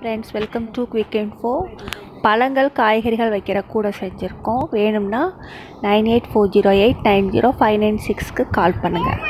Friends welcome to quick info பழங்கள் காய்கறிகள் வைக்கிற கூட செஞ்சுருக்கோம். வேணும்னா nine eight four zero eight nine zero five nine சிக்ஸ்க்கு கால் பண்ணுங்கள்